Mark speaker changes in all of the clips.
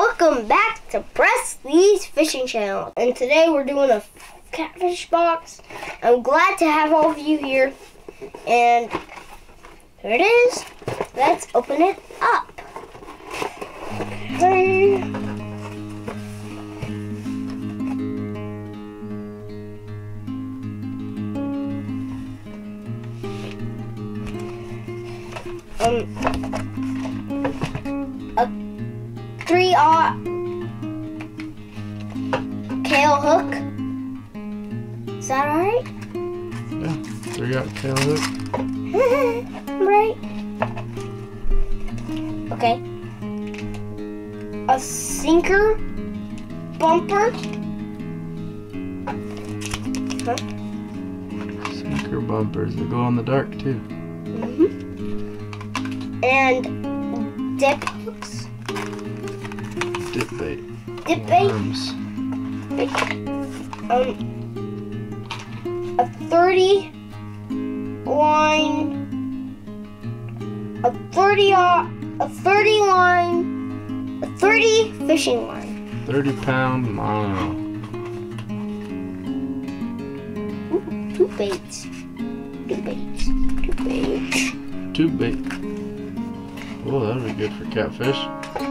Speaker 1: Welcome back to Presley's Fishing Channel. And today we're doing a catfish box. I'm glad to have all of you here. And here it is. Let's open it up. Um, a three aught Kahle hook. Is that alright?
Speaker 2: Yeah, three out tail hook.
Speaker 1: right. Okay. A sinker bumper. Huh?
Speaker 2: Sinker bumpers. They go in the dark too.
Speaker 1: hmm And dip hooks.
Speaker 2: Dip bait.
Speaker 1: Dip bait.
Speaker 2: Worms.
Speaker 1: Um, a 30 line, a 30, uh, a 30 line, a 30 fishing line.
Speaker 2: 30 pound mono.
Speaker 1: Ooh, two baits. Two baits. Two baits.
Speaker 2: Tube bait. Oh, that'd be good for catfish.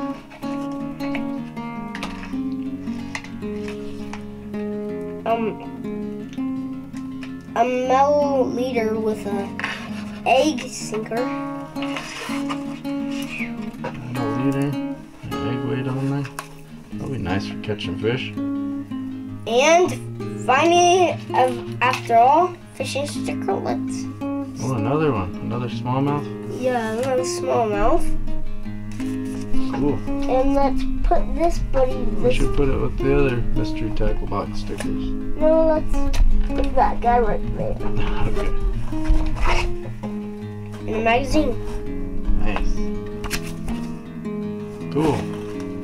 Speaker 1: Um, a mellow leader with a egg sinker.
Speaker 2: No leader. An egg weight on there. That'd be nice for catching fish.
Speaker 1: And finally, after all, fishing stickerlets.
Speaker 2: Oh, another one. Another smallmouth.
Speaker 1: Yeah, another smallmouth.
Speaker 2: Cool.
Speaker 1: And let's put this buddy.
Speaker 2: We
Speaker 1: This,
Speaker 2: should put it with the other mystery tackle box stickers.
Speaker 1: no, let's put that guy right there
Speaker 2: okay.
Speaker 1: in the magazine.
Speaker 2: Nice. Cool.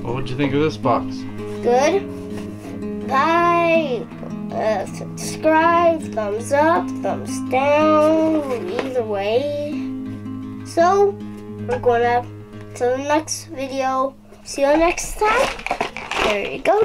Speaker 2: What would you think of this box?
Speaker 1: Good. Bye. Uh, subscribe, thumbs up, thumbs down, either way. So, we're gonna to the next video. See you next time. There you go.